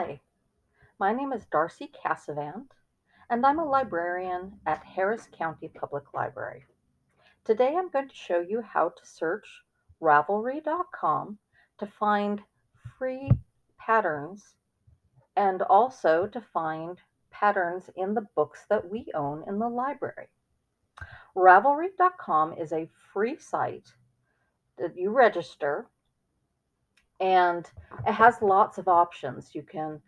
Hi, my name is Darcy Cassavant, and I'm a librarian at Harris County Public Library. Today I'm going to show you how to search Ravelry.com to find free patterns and also to find patterns in the books that we own in the library. Ravelry.com is a free site that you register and it has lots of options. You can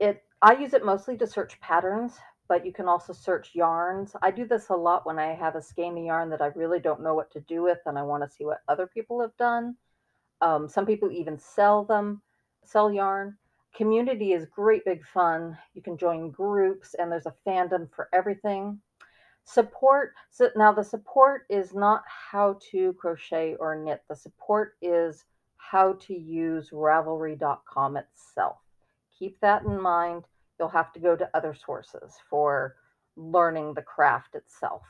it I use it mostly to search patterns, but you can also search yarns. I do this a lot when I have a skein of yarn that I really don't know what to do with and I want to see what other people have done. Um, some people even sell them, sell yarn. Community is great big fun. You can join groups and there's a fandom for everything. Support, so now the support is not how to crochet or knit. The support is how to use Ravelry.com itself. Keep that in mind. You'll have to go to other sources for learning the craft itself.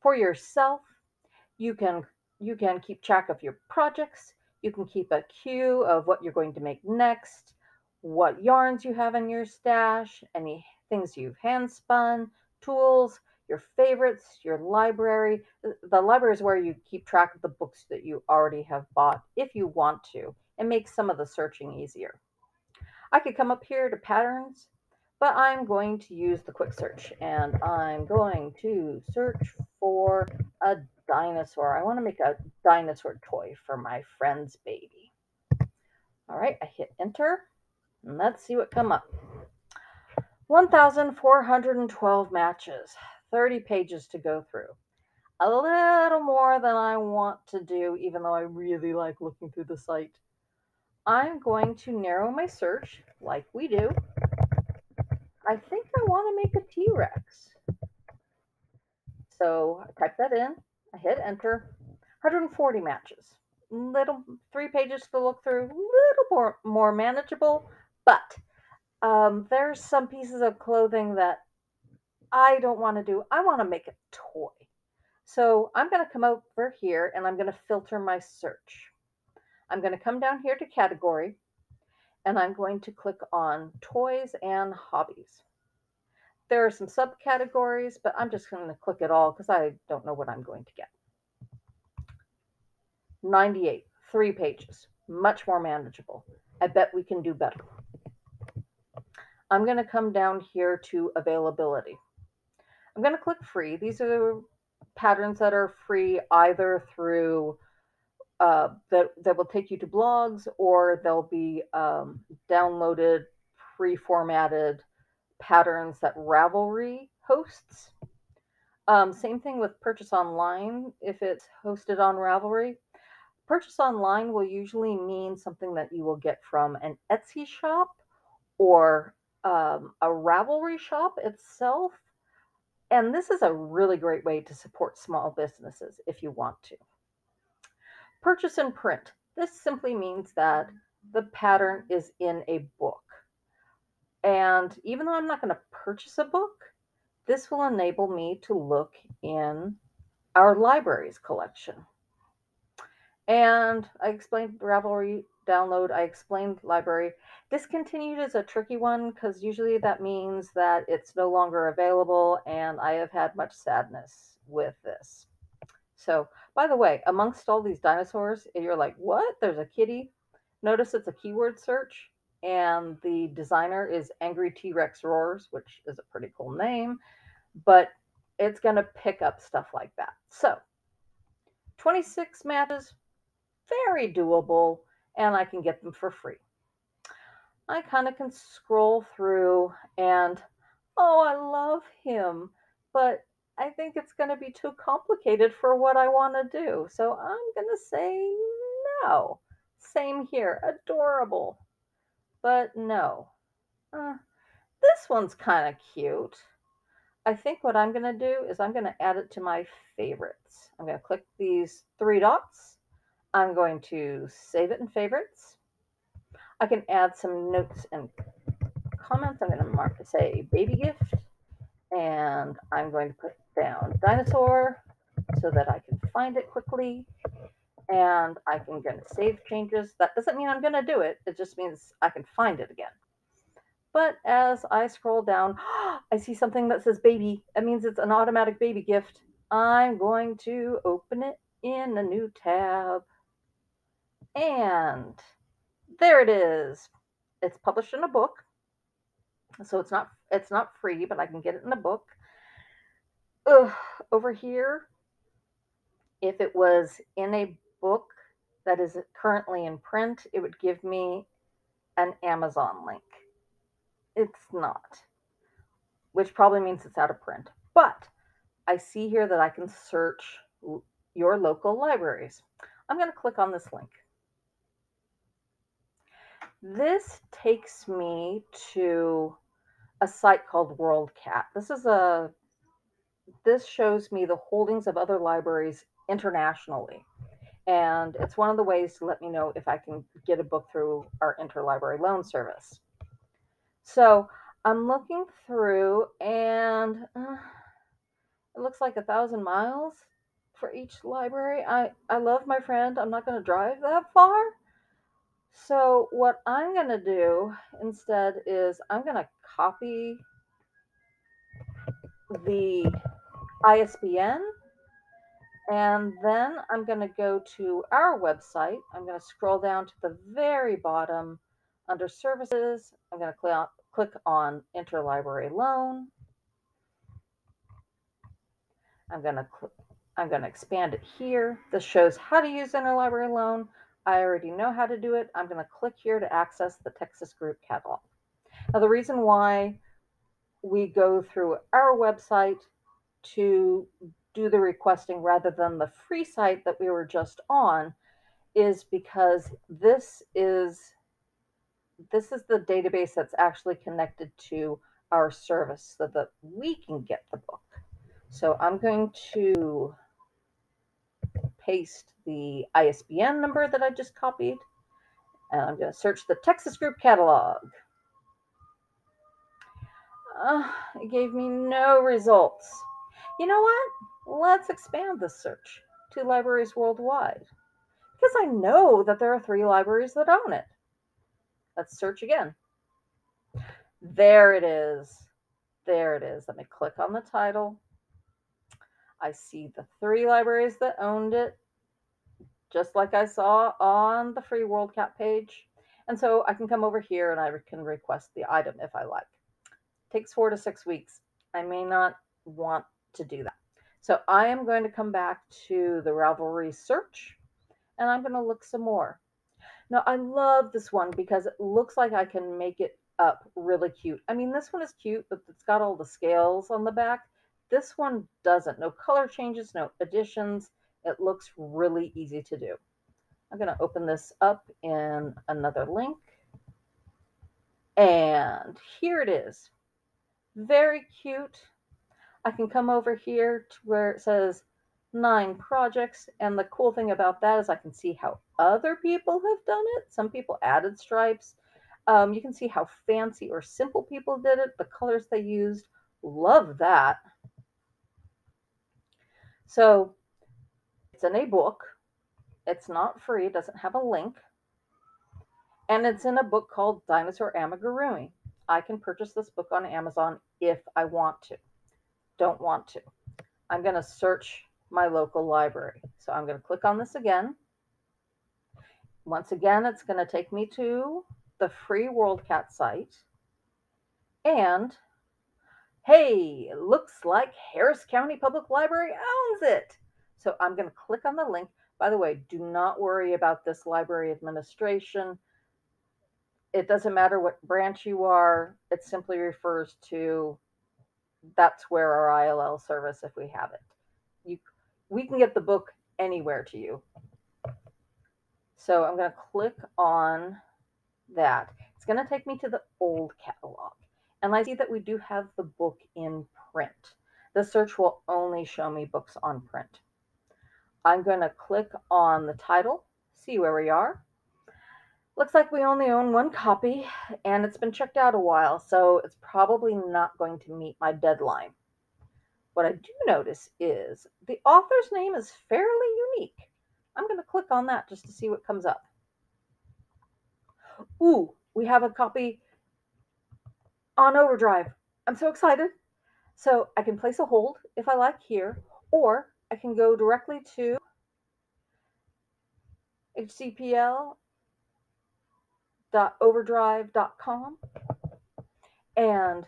For yourself, you can you can keep track of your projects. You can keep a queue of what you're going to make next, what yarns you have in your stash, any things you've hand spun, tools, your favorites, your library. The library is where you keep track of the books that you already have bought if you want to and make some of the searching easier. I could come up here to patterns, but I'm going to use the quick search and I'm going to search for a dinosaur. I want to make a dinosaur toy for my friend's baby. All right, I hit enter and let's see what come up. 1,412 matches. 30 pages to go through. A little more than I want to do, even though I really like looking through the site. I'm going to narrow my search like we do. I think I want to make a T-Rex. So I type that in, I hit enter, 140 matches. Little three pages to look through, little more, more manageable, but um, there's some pieces of clothing that I don't want to do, I want to make a toy. So I'm going to come over here and I'm going to filter my search. I'm going to come down here to category and I'm going to click on toys and hobbies. There are some subcategories, but I'm just going to click it all because I don't know what I'm going to get. 98, three pages, much more manageable. I bet we can do better. I'm going to come down here to availability. I'm going to click free. These are patterns that are free either through uh, that, that will take you to blogs or they'll be um, downloaded, pre formatted patterns that Ravelry hosts. Um, same thing with purchase online if it's hosted on Ravelry. Purchase online will usually mean something that you will get from an Etsy shop or um, a Ravelry shop itself and this is a really great way to support small businesses if you want to. Purchase and print. This simply means that the pattern is in a book. And even though I'm not going to purchase a book, this will enable me to look in our library's collection. And I explained Ravelry download. I explained library. Discontinued is a tricky one because usually that means that it's no longer available, and I have had much sadness with this. So, by the way, amongst all these dinosaurs, you're like, what? There's a kitty. Notice it's a keyword search, and the designer is Angry T Rex Roars, which is a pretty cool name, but it's going to pick up stuff like that. So, 26 matches, very doable and I can get them for free. I kind of can scroll through and, oh, I love him, but I think it's going to be too complicated for what I want to do. So I'm going to say no. Same here. Adorable. But no. Uh, this one's kind of cute. I think what I'm going to do is I'm going to add it to my favorites. I'm going to click these three dots I'm going to save it in favorites. I can add some notes and comments. I'm going to mark to say baby gift. And I'm going to put down dinosaur so that I can find it quickly. and I can get save changes. That doesn't mean I'm going to do it. It just means I can find it again. But as I scroll down, I see something that says baby. That means it's an automatic baby gift. I'm going to open it in a new tab. And there it is. It's published in a book. So it's not it's not free, but I can get it in a book. Ugh, over here, if it was in a book that is currently in print, it would give me an Amazon link. It's not, which probably means it's out of print. But I see here that I can search your local libraries. I'm going to click on this link. This takes me to a site called WorldCat. This is a this shows me the holdings of other libraries internationally. And it's one of the ways to let me know if I can get a book through our interlibrary loan service. So I'm looking through, and uh, it looks like a thousand miles for each library. I, I love my friend. I'm not going to drive that far. So, what I'm going to do instead is I'm going to copy the ISBN and then I'm going to go to our website. I'm going to scroll down to the very bottom under services. I'm going to click on, click on interlibrary loan. I'm going to I'm going to expand it here. This shows how to use interlibrary loan. I already know how to do it. I'm going to click here to access the Texas Group catalog. Now, the reason why we go through our website to do the requesting rather than the free site that we were just on is because this is this is the database that's actually connected to our service so that we can get the book. So I'm going to paste the ISBN number that I just copied and I'm going to search the Texas Group catalog. Uh, it gave me no results. You know what? Let's expand this search to libraries worldwide because I know that there are three libraries that own it. Let's search again. There it is. There it is. Let me click on the title. I see the three libraries that owned it, just like I saw on the free WorldCat page. And so I can come over here and I can request the item if I like. It takes four to six weeks. I may not want to do that. So I am going to come back to the Ravelry search and I'm going to look some more. Now I love this one because it looks like I can make it up really cute. I mean, this one is cute, but it's got all the scales on the back. This one doesn't. No color changes, no additions. It looks really easy to do. I'm going to open this up in another link. And here it is. Very cute. I can come over here to where it says nine projects. And the cool thing about that is I can see how other people have done it. Some people added stripes. Um, you can see how fancy or simple people did it, the colors they used. Love that. So it's in a book. It's not free. It doesn't have a link. And it's in a book called Dinosaur Amigurumi. I can purchase this book on Amazon if I want to don't want to. I'm going to search my local library. So I'm going to click on this again. Once again, it's going to take me to the free WorldCat site. And hey, it looks like Harris County Public Library owns it. So I'm going to click on the link. By the way, do not worry about this library administration. It doesn't matter what branch you are, it simply refers to that's where our ILL service, if we have it, you we can get the book anywhere to you. So I'm going to click on that. It's going to take me to the old catalog. And I see that we do have the book in print. The search will only show me books on print. I'm going to click on the title, see where we are. Looks like we only own one copy and it's been checked out a while, so it's probably not going to meet my deadline. What I do notice is the author's name is fairly unique. I'm going to click on that just to see what comes up. Ooh, we have a copy on overdrive. I'm so excited. So I can place a hold if I like here, or I can go directly to hcpl.overdrive.com and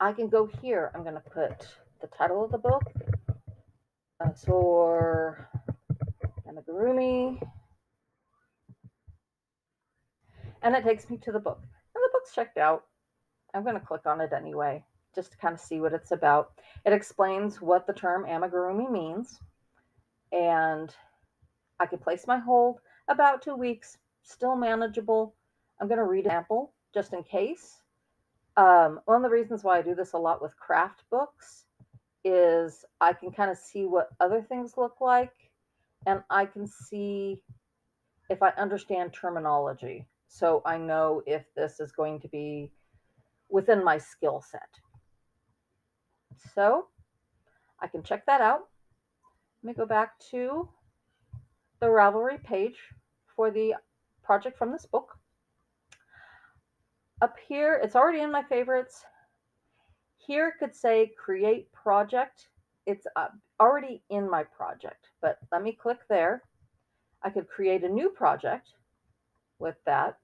I can go here. I'm going to put the title of the book. For Amigurumi. And it takes me to the book. And the book's checked out. I'm going to click on it anyway, just to kind of see what it's about. It explains what the term amigurumi means. And I can place my hold about two weeks, still manageable. I'm going to read an example just in case. Um, one of the reasons why I do this a lot with craft books is I can kind of see what other things look like and I can see if I understand terminology. So I know if this is going to be within my skill set. So I can check that out. Let me go back to the Ravelry page for the project from this book. Up here, it's already in my favorites. Here it could say create project. It's uh, already in my project, but let me click there. I could create a new project with that,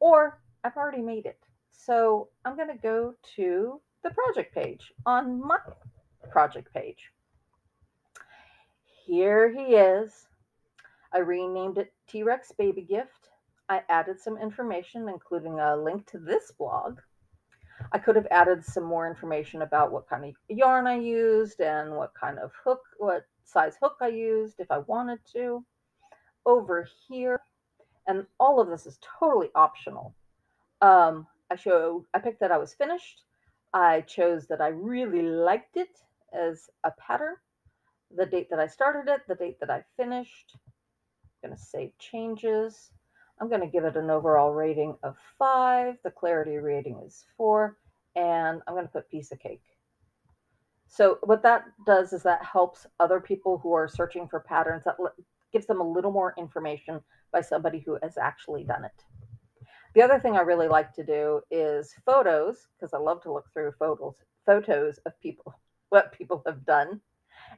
or I've already made it. So I'm going to go to the project page on my project page. Here he is. I renamed it T-Rex Baby Gift. I added some information, including a link to this blog. I could have added some more information about what kind of yarn I used and what kind of hook, what size hook I used if I wanted to. Over here, and all of this is totally optional. Um, I show I picked that I was finished. I chose that I really liked it as a pattern, the date that I started it, the date that I finished. I'm going to save changes. I'm going to give it an overall rating of five. The clarity rating is four. And I'm going to put piece of cake. So what that does is that helps other people who are searching for patterns. That gives them a little more information by somebody who has actually done it. The other thing I really like to do is photos, because I love to look through photos, photos of people, what people have done.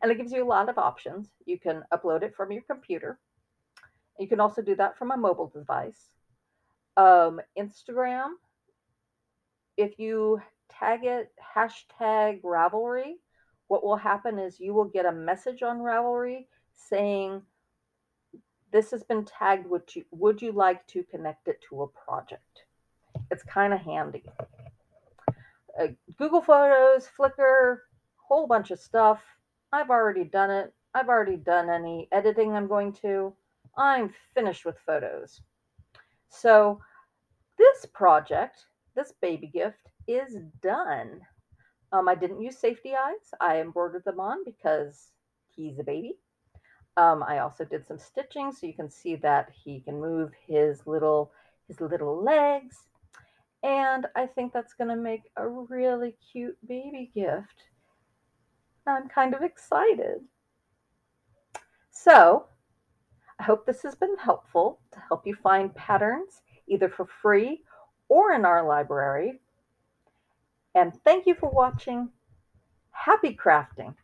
And it gives you a lot of options. You can upload it from your computer. You can also do that from a mobile device. Um, Instagram, if you tag it hashtag Ravelry, what will happen is you will get a message on Ravelry saying this has been tagged. Would you, would you like to connect it to a project? It's kind of handy. Uh, Google Photos, Flickr, whole bunch of stuff. I've already done it. I've already done any editing I'm going to. I'm finished with photos. So this project, this baby gift, is done. Um, I didn't use safety eyes. I embroidered them on because he's a baby. Um, I also did some stitching so you can see that he can move his little his little legs. And I think that's going to make a really cute baby gift. I'm kind of excited. So I hope this has been helpful to help you find patterns either for free or in our library. And thank you for watching. Happy crafting!